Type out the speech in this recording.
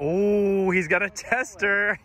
Oh, he's got a tester.